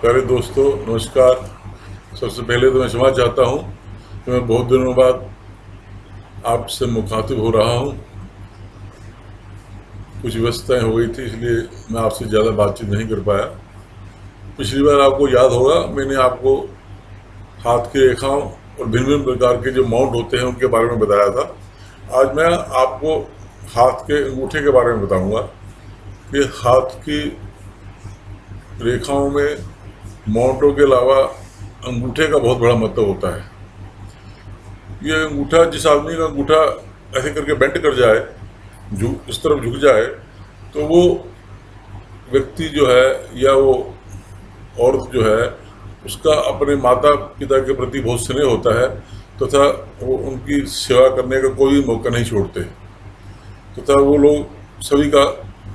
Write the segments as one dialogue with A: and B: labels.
A: प्यारे दोस्तों, नमस्कार। सबसे पहले तो मैं क्षमा चाहता हूँ कि मैं बहुत दिनों बाद आपसे मुखातिब हो रहा हूँ। कुछ व्यवस्थाएँ हो गई थी, इसलिए मैं आपसे ज़्यादा बातचीत नहीं कर पाया। पिछली बार आपको याद होगा, मैंने आपको हाथ की रेखाओं और भिन्न भिन्न प्रकार के जो माउंट होते हैं, उनके बारे में बताया था। आज मैं आपको हाथ के अंगूठे के बारे में बताऊँगा कि हाथ की रेखाओं में माउंटों के अलावा अंगूठे का बहुत बड़ा महत्व होता है। ये अंगूठा, जिस आदमी का अंगूठा ऐसे करके बेंट कर जाए झुक इस तरफ़ झुक जाए तो वो व्यक्ति जो है या वो औरत जो है, उसका अपने माता पिता के प्रति बहुत स्नेह होता है, तथा तो वो उनकी सेवा करने का कोई मौका नहीं छोड़ते। तथा तो वो लोग सभी का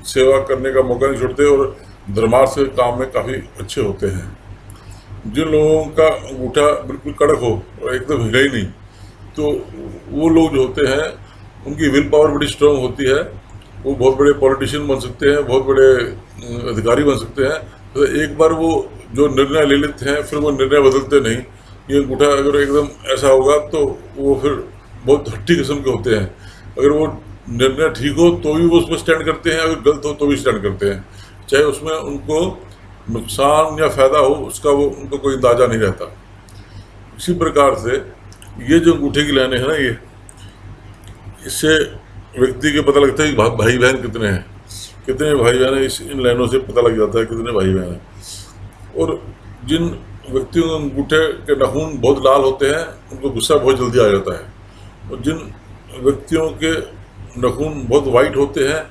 A: सेवा करने का मौका नहीं छोड़ते और धर्मार्थ से काम में काफ़ी अच्छे होते हैं। जिन लोगों का अंगूठा बिल्कुल कड़क हो और एकदम हिले ही नहीं तो वो लोग जो होते हैं, उनकी विल पावर बड़ी स्ट्रांग होती है। वो बहुत बड़े पॉलिटिशियन बन सकते हैं, बहुत बड़े अधिकारी बन सकते हैं। तो एक बार वो जो निर्णय ले लेते हैं, फिर वो निर्णय बदलते नहीं। ये अंगूठा अगर एकदम ऐसा होगा तो वो फिर बहुत हट्टी किस्म के होते हैं। अगर वो निर्णय ठीक हो तो भी वो उसमें स्टैंड करते हैं, अगर गलत हो तो भी स्टैंड करते हैं। चाहे उसमें उनको नुकसान या फ़ायदा हो, उसका वो, उनको कोई अंदाज़ा नहीं रहता। इसी प्रकार से ये जो अंगूठे की लाइनें हैं ना ये, इससे व्यक्ति के पता लगता है कि भाई बहन कितने हैं। कितने भाई बहन हैं, इस इन लाइनों से पता लग जाता है कितने भाई बहन हैं। और जिन व्यक्तियों के अंगूठे के नखून बहुत लाल होते हैं, उनको गुस्सा बहुत जल्दी आ जाता है। और जिन व्यक्तियों के नखून बहुत वाइट होते हैं,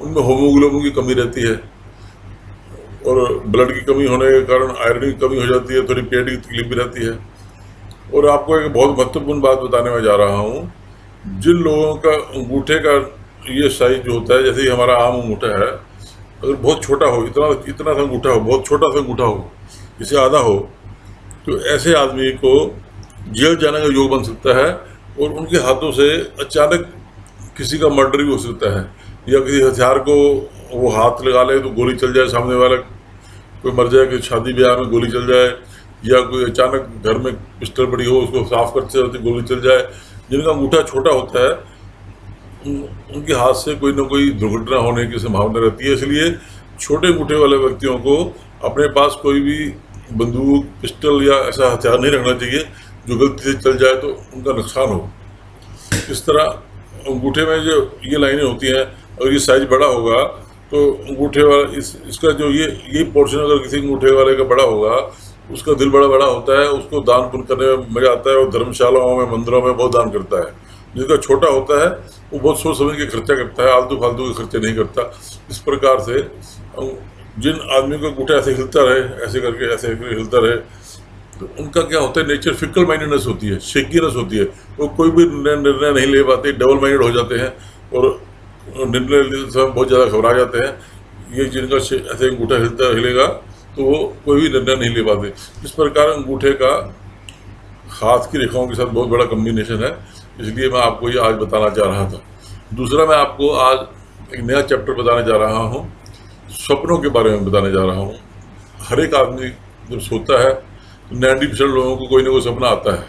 A: उनमें होमोग्लोबिन की कमी रहती है। और ब्लड की कमी होने के कारण आयरन की कमी हो जाती है, थोड़ी पेट की तकलीफ़ भी रहती है। और आपको एक बहुत महत्वपूर्ण बात बताने में जा रहा हूँ, जिन लोगों का अंगूठे का ये साइज़ जो होता है, जैसे हमारा आम अंगूठा है, अगर बहुत छोटा हो, इतना इतना सा अंगूठा हो, बहुत छोटा सा अंगूठा हो, इसे आधा हो तो ऐसे आदमी को जेल जाने का योग बन सकता है और उनके हाथों से अचानक किसी का मर्डर भी हो सकता है, या किसी हथियार को वो हाथ लगा ले तो गोली चल जाए सामने वाला। कोई मर जाए कि शादी ब्याह में गोली चल जाए या कोई अचानक घर में पिस्टल पड़ी हो उसको साफ़ करते रहते गोली चल जाए। जिनका अंगूठा छोटा होता है उन, उनके हाथ से कोई ना कोई दुर्घटना होने की संभावना रहती है। इसलिए छोटे अंगूठे वाले व्यक्तियों को अपने पास कोई भी बंदूक पिस्टल या ऐसा हथियार नहीं रखना चाहिए जो गलती से चल जाए तो उनका नुकसान हो। इस तरह अंगूठे में जो ये लाइनें होती हैं अगर ये साइज़ बड़ा होगा तो अंगूठे वाला इस, इसका जो ये ये पोर्शन अगर किसी अंगूठे वाले का बड़ा होगा, उसका दिल बड़ा बड़ा होता है, उसको दान पुण्य करने में मज़ा आता है और धर्मशालाओं में, मंदिरों में बहुत दान करता है। जिसका छोटा होता है, वो बहुत सोच समझ के खर्चा करता है, आलतू फालतू के खर्चे नहीं करता। इस प्रकार से जिन आदमी का गुटा ऐसे हिलता रहे, ऐसे करके ऐसे करके हिलता रहे तो उनका क्या होता है नेचर फिकल माइंडेडनेस होती है शेकीनेस होती है। वो कोई भी निर्णय नहीं ले पाते डबल माइंडेड हो जाते हैं और निर्णय समय बहुत ज़्यादा घबरा जाते हैं। ये जिनका ऐसे अंगूठा हिलता हिलेगा तो वो कोई भी निर्णय नहीं ले पाते। इस प्रकार अंगूठे का हाथ की रेखाओं के साथ बहुत बड़ा कम्बिनेशन है। इसलिए मैं आपको ये आज बताना चाह रहा था। दूसरा, मैं आपको आज एक नया चैप्टर बताने जा रहा हूँ। सपनों के बारे में बताने जा रहा हूँ। हर एक आदमी जब सोता है तो नाइन्टी परसेंट लोगों को कोई ना कोई सपना आता है।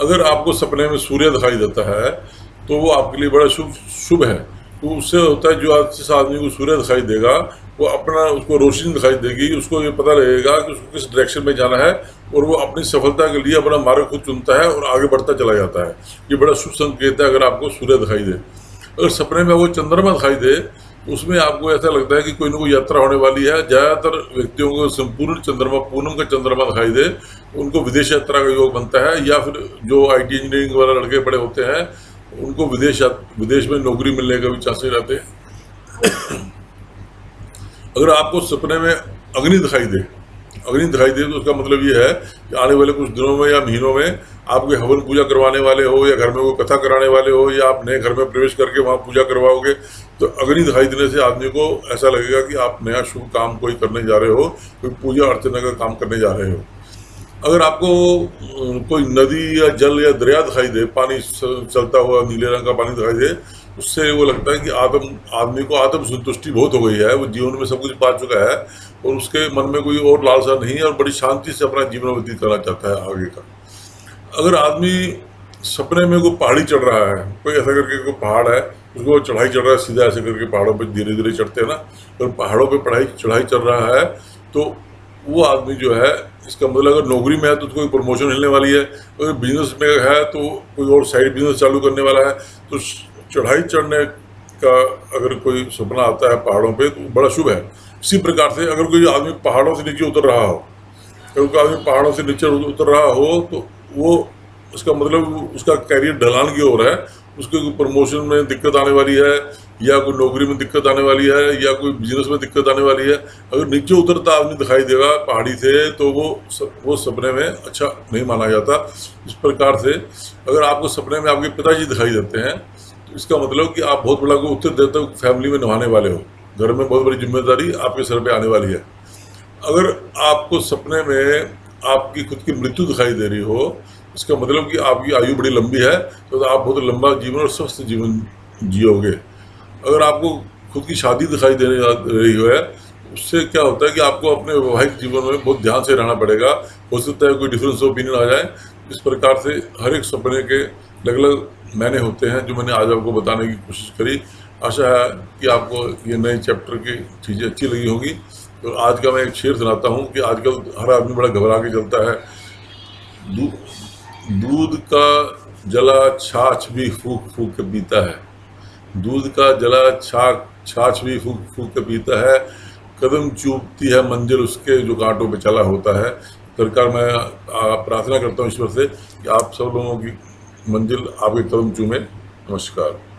A: अगर आपको सपने में सूर्य दिखाई देता है तो वो आपके लिए बड़ा शुभ शुभ है। तो उससे होता है, जो आज जिस आदमी को सूर्य दिखाई देगा, वो अपना, उसको रोशनी दिखाई देगी, उसको ये पता लगेगा कि उसको किस डायरेक्शन में जाना है और वो अपनी सफलता के लिए अपना मार्ग खुद चुनता है और आगे बढ़ता चला जाता है। ये बड़ा शुभ संकेत है अगर आपको सूर्य दिखाई दे। अगर सपने में वो चंद्रमा दिखाई दे तो उसमें आपको ऐसा लगता है कि कोई ना कोई यात्रा होने वाली है। ज़्यादातर व्यक्तियों को संपूर्ण चंद्रमा, पूनम का चंद्रमा दिखाई दे, उनको विदेश यात्रा का योग बनता है, या फिर जो आईटी इंजीनियरिंग वाला लड़के बड़े होते हैं उनको विदेश विदेश में नौकरी मिलने का भी चांसेस रहते हैं। अगर आपको सपने में अग्नि दिखाई दे, अग्नि दिखाई दे तो उसका मतलब ये है कि आने वाले कुछ दिनों में या महीनों में आपके हवन पूजा करवाने वाले हो या घर में कोई कथा कराने वाले हो या आप नए घर में प्रवेश करके वहाँ पूजा करवाओगे तो अग्नि दिखाई देने से आदमी को ऐसा लगेगा कि आप नया शुभ काम कोई करने जा रहे हो, कोई पूजा अर्चना का काम करने जा रहे हो। अगर आपको कोई नदी या जल या दरिया दिखाई दे, पानी चलता हुआ नीले रंग का पानी दिखाई दे, उससे वो लगता है कि आत्म आदमी को आत्म संतुष्टि बहुत हो गई है, वो जीवन में सब कुछ पा चुका है और उसके मन में कोई और लालसा नहीं है और बड़ी शांति से अपना जीवन व्यतीत करना चाहता है आगे का। अगर आदमी सपने में कोई पहाड़ी चढ़ रहा है, कोई ऐसा करके कोई पहाड़ है, उसको चढ़ाई चढ़ रहा है, सीधा ऐसे करके पहाड़ों पर धीरे धीरे चढ़ते हैं ना अगर पहाड़ों पर पढ़ाई, चढ़ाई चढ़ रहा है तो वो आदमी जो है, इसका मतलब अगर नौकरी में है तो कोई प्रमोशन मिलने वाली है, अगर बिज़नेस में है तो कोई और साइड बिज़नेस चालू करने वाला है तो चढ़ाई चढ़ने का अगर कोई सपना आता है पहाड़ों पे तो बड़ा शुभ है। इसी प्रकार से अगर कोई आदमी पहाड़ों से नीचे उतर रहा हो, अगर कोई आदमी पहाड़ों से नीचे उतर रहा हो तो वो उसका मतलब उसका कैरियर ढलान की ओर है, उसके प्रमोशन में दिक्कत आने वाली है या कोई नौकरी में दिक्कत आने वाली है, या कोई बिज़नेस में दिक्कत आने वाली है, अगर नीचे उतरता आदमी दिखाई देगा पहाड़ी से तो वो सब, वो सपने में अच्छा नहीं माना जाता। इस प्रकार से अगर आपको सपने में आपके पिताजी दिखाई देते हैं तो इसका मतलब कि आप बहुत बड़ा कोई उत्तर देते हो फैमिली में निभाने वाले हो। घर में बहुत बड़ी ज़िम्मेदारी आपके सर पर आने वाली है। अगर आपको सपने में आपकी खुद की मृत्यु दिखाई दे रही हो, इसका मतलब कि आपकी आयु बड़ी लंबी है तो आप बहुत लंबा जीवन और स्वस्थ जीवन जियोगे। अगर आपको खुद की शादी दिखाई देने रही है उससे क्या होता है कि आपको अपने वैवाहिक जीवन में बहुत ध्यान से रहना पड़ेगा। हो सकता है कोई डिफरेंस ओपिनियन आ जाए। इस प्रकार से हर एक सपने के अलग अलग मैंने होते हैं, जो मैंने आज आपको बताने की कोशिश करी। आशा है कि आपको ये नए चैप्टर की चीज़ें अच्छी लगी होंगी। तो आज का मैं एक शेर सुनाता हूँ कि आजकल हर आदमी बड़ा घबरा के चलता है। दूध का जला छाछ भी फूक फूक के पीता है। दूध का जला छाछ छाछ भी फूक फूक के पीता है। कदम चूपती है मंजिल उसके जो कांटों पे चला होता है। सरकार, मैं प्रार्थना करता हूँ ईश्वर से कि आप सब लोगों की मंजिल आपके कदम चूमे। नमस्कार।